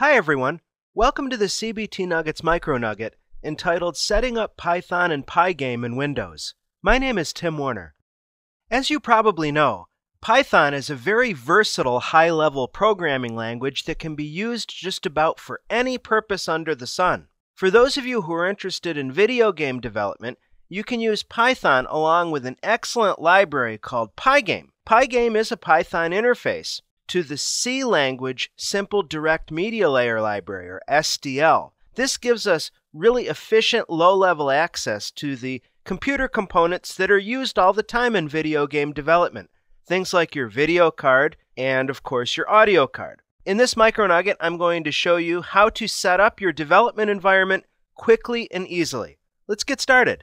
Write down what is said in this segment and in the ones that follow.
Hi everyone. Welcome to the CBT Nuggets Micro Nugget entitled Setting Up Python and Pygame in Windows. My name is Tim Warner. As you probably know, Python is a very versatile high-level programming language that can be used just about for any purpose under the sun. For those of you who are interested in video game development, you can use Python along with an excellent library called Pygame. Pygame is a Python interface to the C language Simple Direct Media Layer Library, or SDL. This gives us really efficient low level access to the computer components that are used all the time in video game development. Things like your video card and, of course, your audio card. In this micro nugget, I'm going to show you how to set up your development environment quickly and easily. Let's get started.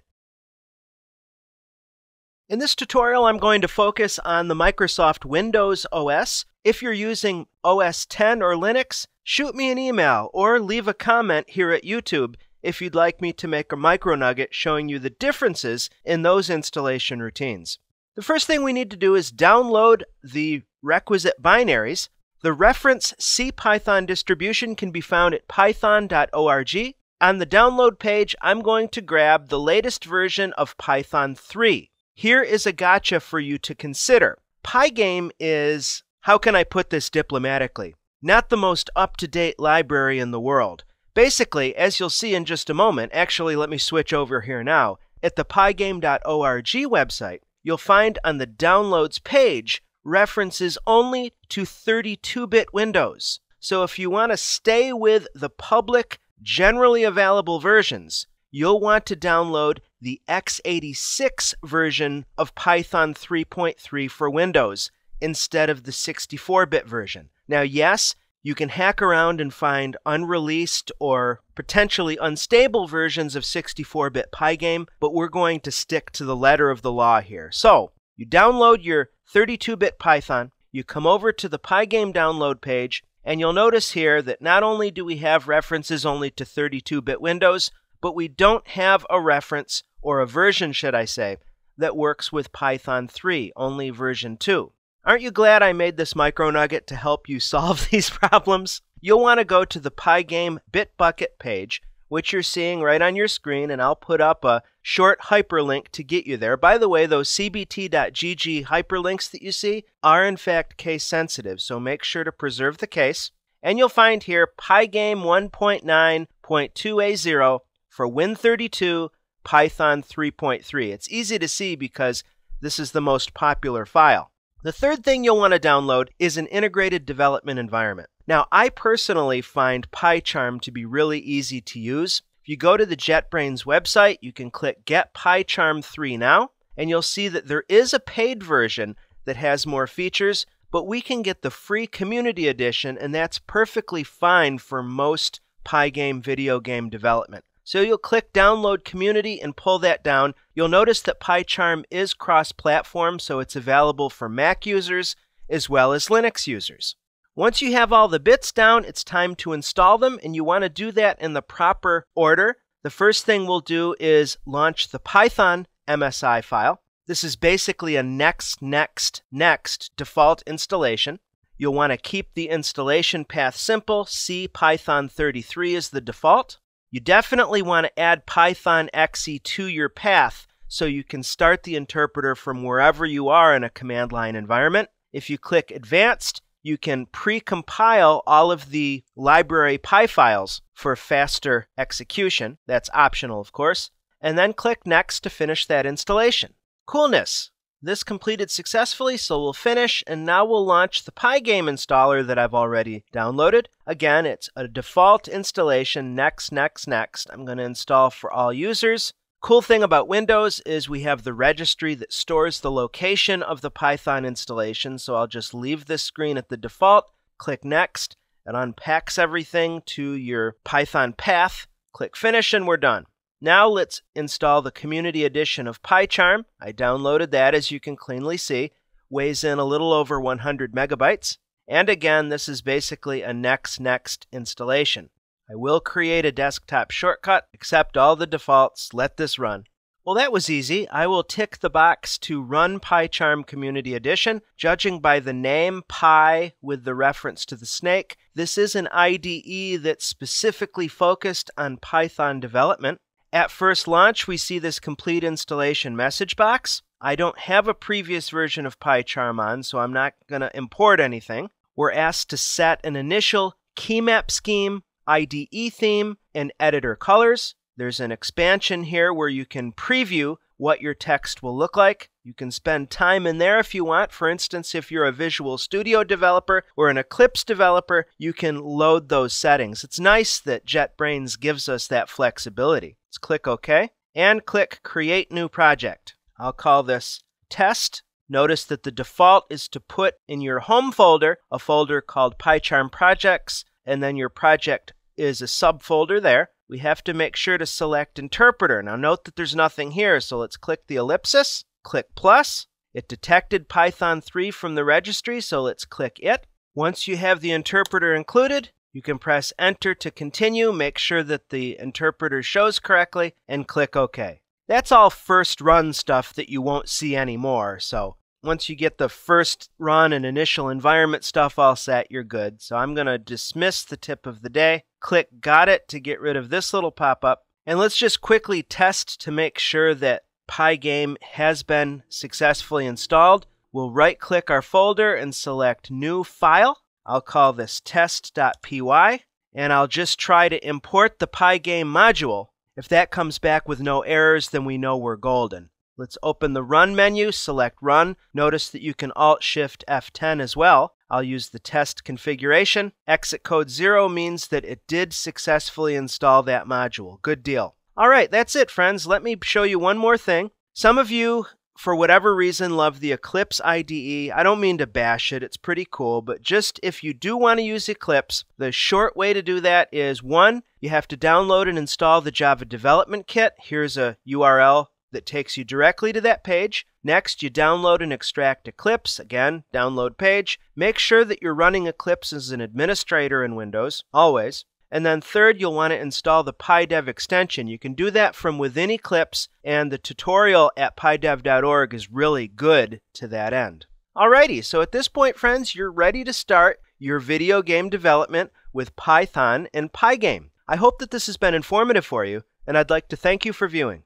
In this tutorial, I'm going to focus on the Microsoft Windows OS. If you're using OS 10 or Linux, shoot me an email or leave a comment here at YouTube if you'd like me to make a micro nugget showing you the differences in those installation routines. The first thing we need to do is download the requisite binaries. The reference CPython distribution can be found at python.org. On the download page, I'm going to grab the latest version of Python 3. Here is a gotcha for you to consider. Pygame is, how can I put this diplomatically, not the most up to date library in the world. Basically, as you'll see in just a moment, actually, let me switch over here now. At the pygame.org website, you'll find on the downloads page references only to 32 bit Windows. So if you want to stay with the public, generally available versions, you'll want to download the x86 version of Python 3.3 for Windows instead of the 64 bit version. Now, yes, you can hack around and find unreleased or potentially unstable versions of 64 bit Pygame, but we're going to stick to the letter of the law here. So, you download your 32 bit Python, you come over to the Pygame download page, and you'll notice here that not only do we have references only to 32 bit Windows, but we don't have a reference, or a version, should I say, that works with Python 3, only version 2. Aren't you glad I made this micro nugget to help you solve these problems? You'll want to go to the Pygame Bitbucket page, which you're seeing right on your screen, and I'll put up a short hyperlink to get you there. By the way, those cbt.gg hyperlinks that you see are in fact case sensitive, so make sure to preserve the case. And you'll find here Pygame 1.9.2a0 for Win32 Python 3.3. It's easy to see because this is the most popular file. The third thing you'll want to download is an integrated development environment. Now, I personally find PyCharm to be really easy to use. If you go to the JetBrains website, you can click Get PyCharm 3 now, and you'll see that there is a paid version that has more features, but we can get the free community edition, and that's perfectly fine for most Pygame video game development. So you'll click Download Community and pull that down. You'll notice that PyCharm is cross-platform, so it's available for Mac users as well as Linux users. Once you have all the bits down, it's time to install them, and you want to do that in the proper order. The first thing we'll do is launch the Python MSI file. This is basically a next, next, next default installation. You'll want to keep the installation path simple. C Python 33 is the default. You definitely want to add Python exe to your path so you can start the interpreter from wherever you are in a command line environment. If you click Advanced, you can pre-compile all of the library py files for faster execution. That's optional, of course. And then click Next to finish that installation. Coolness! This completed successfully, so we'll finish, and now we'll launch the Pygame installer that I've already downloaded. Again, it's a default installation, next, next, next. I'm going to install for all users. Cool thing about Windows is we have the registry that stores the location of the Python installation, so I'll just leave this screen at the default, click Next, it unpacks everything to your Python path, click Finish, and we're done. Now let's install the community edition of PyCharm. I downloaded that as you can cleanly see. Weighs in a little over 100 megabytes. And again, this is basically a next next installation. I will create a desktop shortcut, accept all the defaults, let this run. Well, that was easy. I will tick the box to run PyCharm Community Edition. Judging by the name Py with the reference to the snake, this is an IDE that's specifically focused on Python development. At first launch, we see this complete installation message box. I don't have a previous version of PyCharm on, so I'm not going to import anything. We're asked to set an initial keymap scheme, IDE theme, and editor colors. There's an expansion here where you can preview what your text will look like. You can spend time in there if you want. For instance, if you're a Visual Studio developer or an Eclipse developer, you can load those settings. It's nice that JetBrains gives us that flexibility. Let's click OK and click Create New Project. I'll call this Test. Notice that the default is to put in your home folder a folder called PyCharm Projects, and then your project is a subfolder there we have to make sure to select interpreter. Now note that there's nothing here, so let's click the ellipsis, click plus. It detected Python 3 from the registry, so let's click it. Once you have the interpreter included, you can press enter to continue, make sure that the interpreter shows correctly, and click OK. That's all first run stuff that you won't see anymore, so once you get the first run and initial environment stuff all set, you're good. So I'm going to dismiss the tip of the day, click Got It to get rid of this little pop up, and let's just quickly test to make sure that Pygame has been successfully installed. We'll right click our folder and select New File. I'll call this test.py, and I'll just try to import the Pygame module. If that comes back with no errors, then we know we're golden. Let's open the Run menu, select Run. Notice that you can Alt-Shift F10 as well. I'll use the test configuration. Exit code 0 means that it did successfully install that module. Good deal. All right, that's it, friends. Let me show you one more thing. Some of you, for whatever reason, love the Eclipse IDE. I don't mean to bash it, it's pretty cool, but just if you do want to use Eclipse, the short way to do that is one, you have to download and install the Java Development Kit. Here's a URL that takes you directly to that page. Next, you download and extract Eclipse. Again, download page. Make sure that you're running Eclipse as an administrator in Windows, always. And then third, you'll want to install the PyDev extension. You can do that from within Eclipse, and the tutorial at pydev.org is really good to that end. Alrighty, so at this point, friends, you're ready to start your video game development with Python and Pygame. I hope that this has been informative for you, and I'd like to thank you for viewing.